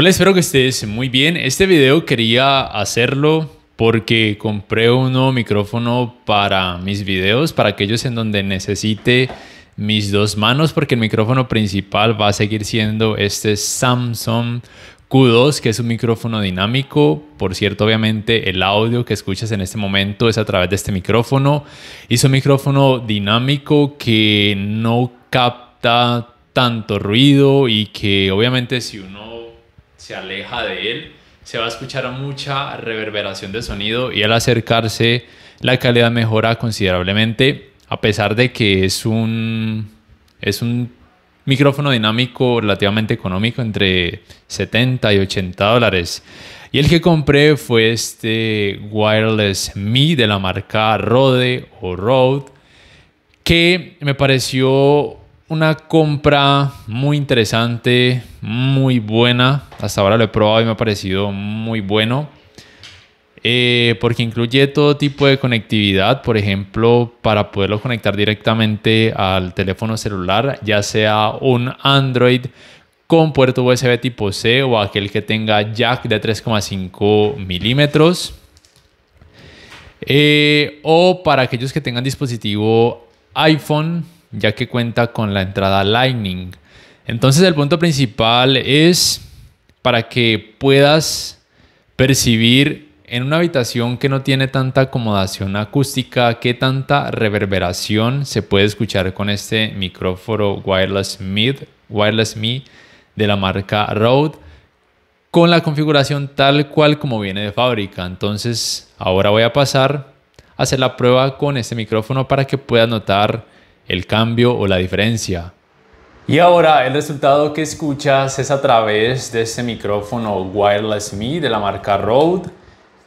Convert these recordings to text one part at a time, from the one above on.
Hola, espero que estés muy bien. Este video quería hacerlo porque compré un nuevo micrófono para mis videos, para aquellos en donde necesite mis dos manos, porque el micrófono principal va a seguir siendo este Samsung Q2, que es un micrófono dinámico. Por cierto, obviamente el audio que escuchas en este momento es a través de este micrófono. Es un micrófono dinámico que no capta tanto ruido y que obviamente si uno se aleja de él, se va a escuchar mucha reverberación de sonido y al acercarse la calidad mejora considerablemente a pesar de que es un, es un micrófono dinámico relativamente económico entre 70 y 80 dólares. Y el que compré fue este Wireless Me de la marca Rode o Rode que me pareció una compra muy interesante, muy buena. Hasta ahora lo he probado y me ha parecido muy bueno. Eh, porque incluye todo tipo de conectividad, por ejemplo, para poderlo conectar directamente al teléfono celular, ya sea un Android con puerto USB tipo C o aquel que tenga jack de 3,5 milímetros. Eh, o para aquellos que tengan dispositivo iPhone ya que cuenta con la entrada Lightning. Entonces el punto principal es para que puedas percibir en una habitación que no tiene tanta acomodación acústica, qué tanta reverberación se puede escuchar con este micrófono wireless Me, wireless de la marca Rode con la configuración tal cual como viene de fábrica. Entonces ahora voy a pasar a hacer la prueba con este micrófono para que puedas notar el cambio o la diferencia. Y ahora el resultado que escuchas es a través de este micrófono Wireless Me de la marca Rode.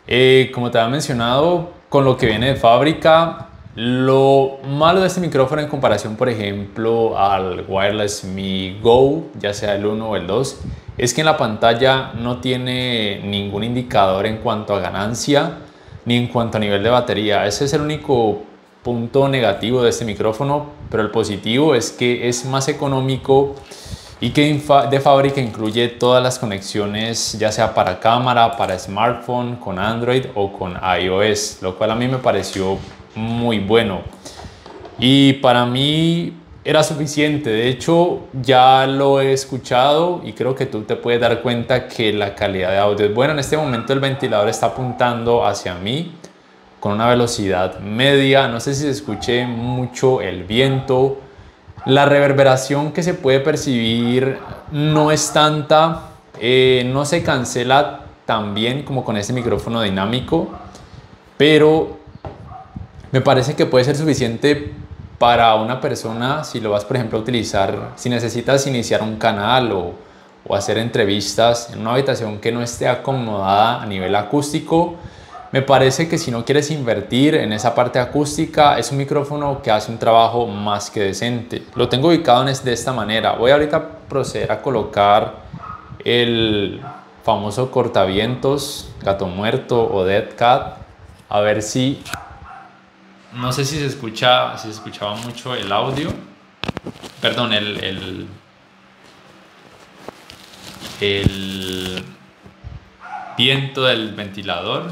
Eh, como te había mencionado, con lo que viene de fábrica, lo malo de este micrófono en comparación, por ejemplo, al Wireless Me Go, ya sea el 1 o el 2, es que en la pantalla no tiene ningún indicador en cuanto a ganancia ni en cuanto a nivel de batería. Ese es el único punto negativo de este micrófono, pero el positivo es que es más económico y que de fábrica incluye todas las conexiones, ya sea para cámara, para smartphone, con Android o con iOS, lo cual a mí me pareció muy bueno. Y para mí era suficiente, de hecho ya lo he escuchado y creo que tú te puedes dar cuenta que la calidad de audio es buena. En este momento el ventilador está apuntando hacia mí, con una velocidad media. No sé si se escuche mucho el viento. La reverberación que se puede percibir no es tanta, eh, no se cancela tan bien como con este micrófono dinámico, pero me parece que puede ser suficiente para una persona si lo vas, por ejemplo, a utilizar, si necesitas iniciar un canal o, o hacer entrevistas en una habitación que no esté acomodada a nivel acústico me parece que si no quieres invertir en esa parte acústica, es un micrófono que hace un trabajo más que decente. Lo tengo ubicado de esta manera. Voy ahorita a proceder a colocar el famoso cortavientos, gato muerto o dead cat. A ver si... No sé si se, escucha, si se escuchaba mucho el audio. Perdón, el, el, el viento del ventilador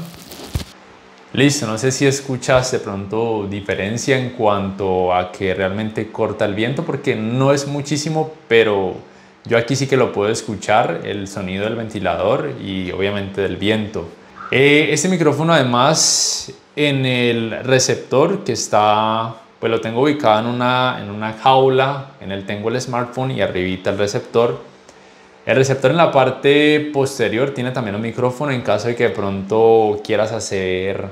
Listo, no sé si escuchas de pronto diferencia en cuanto a que realmente corta el viento, porque no es muchísimo, pero yo aquí sí que lo puedo escuchar, el sonido del ventilador y obviamente del viento. Eh, este micrófono además en el receptor que está, pues lo tengo ubicado en una, en una jaula, en el tengo el smartphone y arribita el receptor. El receptor en la parte posterior tiene también un micrófono en caso de que de pronto quieras hacer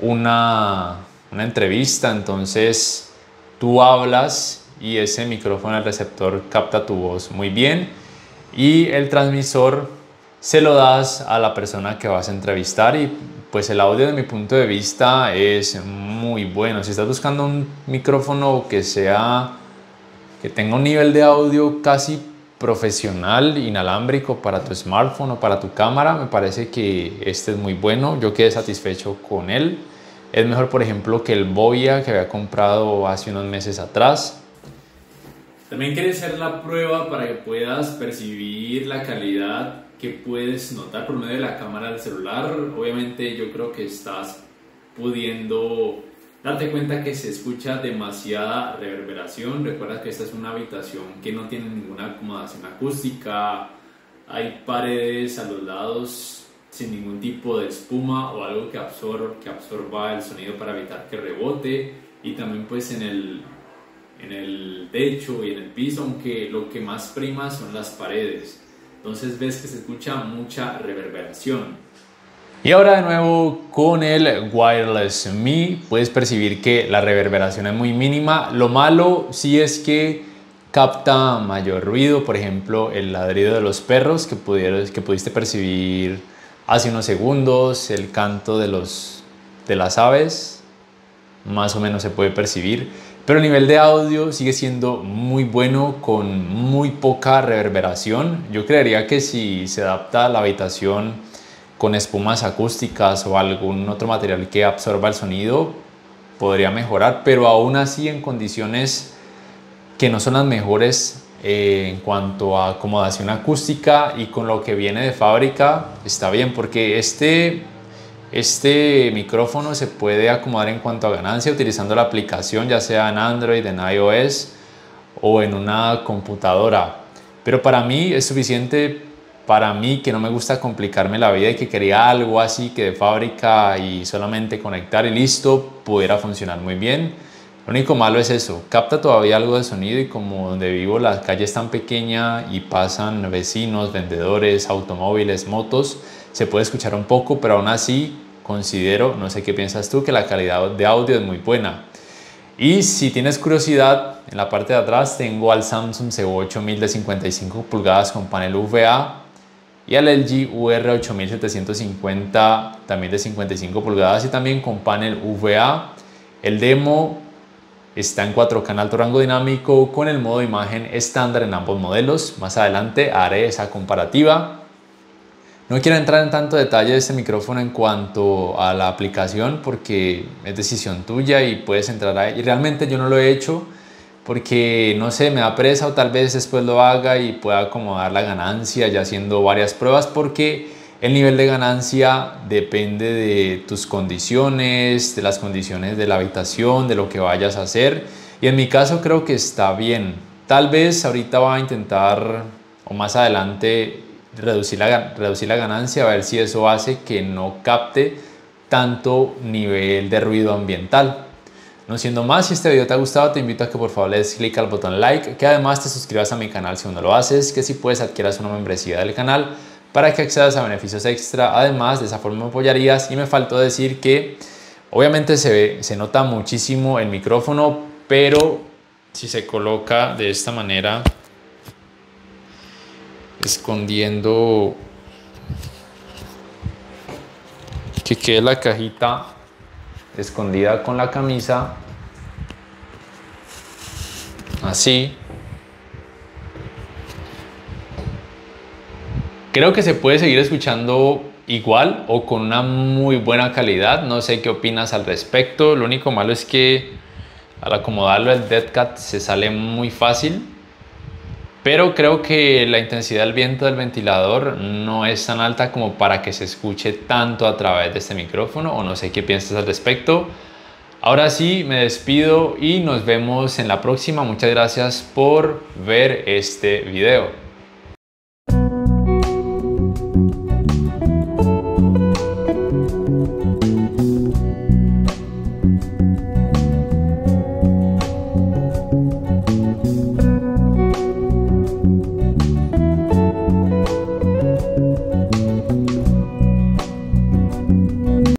una, entrevista, entonces tú hablas y ese micrófono, el receptor capta tu voz muy bien y el transmisor se lo das a la persona que vas a entrevistar y pues el audio de mi punto de vista es muy bueno. Si estás buscando un micrófono que sea que tenga un nivel de audio casi profesional, inalámbrico para tu smartphone o para tu cámara, me parece que este es muy bueno. Yo quedé satisfecho con él. Es mejor, por ejemplo, que el Boya que había comprado hace unos meses atrás. También quiere ser la prueba para que puedas percibir la calidad que puedes notar por medio de la cámara del celular. Obviamente yo creo que estás pudiendo darte cuenta que se escucha demasiada reverberación. Recuerda que esta es una habitación que no tiene ninguna acomodación acústica. Hay paredes a los lados sin ningún tipo de espuma o algo que, absorba, que absorba el sonido para evitar que rebote. Y también pues en el, en el techo y en el piso, aunque lo que más prima son las paredes. Entonces ves que se escucha mucha reverberación. Y ahora de nuevo con el Wireless Me puedes percibir que la reverberación es muy mínima. Lo malo sí es que capta mayor ruido, por ejemplo el ladrido de los perros que, pudieras, que pudiste percibir hace unos segundos, el canto de, los, de las aves, más o menos se puede percibir. Pero el nivel de audio sigue siendo muy bueno con muy poca reverberación. Yo creería que si se adapta a la habitación con espumas acústicas o algún otro material que absorba el sonido, podría mejorar, pero aún así en condiciones que no son las mejores eh, en cuanto a acomodación acústica y con lo que viene de fábrica está bien porque este este micrófono se puede acomodar en cuanto a ganancia utilizando la aplicación ya sea en Android, en iOS o en una computadora. Pero para mí es suficiente, para mí que no me gusta complicarme la vida y que quería algo así que de fábrica y solamente conectar y listo, pudiera funcionar muy bien. Lo único malo es eso, capta todavía algo de sonido y como donde vivo la calle es tan pequeña y pasan vecinos, vendedores, automóviles, motos, se puede escuchar un poco, pero aún así considero, no sé qué piensas tú, que la calidad de audio es muy buena. Y si tienes curiosidad, en la parte de atrás tengo al Samsung C8000 de 55 pulgadas con panel UVA y al LG UR8750 también de 55 pulgadas y también con panel UVA. El demo está en 4K en alto rango dinámico con el modo imagen estándar en ambos modelos. Más adelante haré esa comparativa. No quiero entrar en tanto detalle de este micrófono en cuanto a la aplicación porque es decisión tuya y puedes entrar ahí. Y realmente yo no lo he hecho porque no sé, me da presa o tal vez después lo haga y pueda acomodar la ganancia ya haciendo varias pruebas porque el nivel de ganancia depende de tus condiciones, de las condiciones de la habitación, de lo que vayas a hacer. Y en mi caso creo que está bien. Tal vez ahorita va a intentar o más adelante reducir la, reducir la ganancia, a ver si eso hace que no capte tanto nivel de ruido ambiental. No siendo más, si este video te ha gustado, te invito a que por favor le des clic al botón like, que además te suscribas a mi canal si aún no lo haces, que si puedes adquieras una membresía del canal para que accedas a beneficios extra. Además, de esa forma me apoyarías y me faltó decir que obviamente se, ve, se nota muchísimo el micrófono, pero si se coloca de esta manera escondiendo que quede la cajita escondida con la camisa así. Creo que se puede seguir escuchando igual o con una muy buena calidad. No sé qué opinas al respecto. Lo único malo es que al acomodarlo el dead cat se sale muy fácil pero creo que la intensidad del viento del ventilador no es tan alta como para que se escuche tanto a través de este micrófono o no sé qué piensas al respecto. Ahora sí, me despido y nos vemos en la próxima. Muchas gracias por ver este video.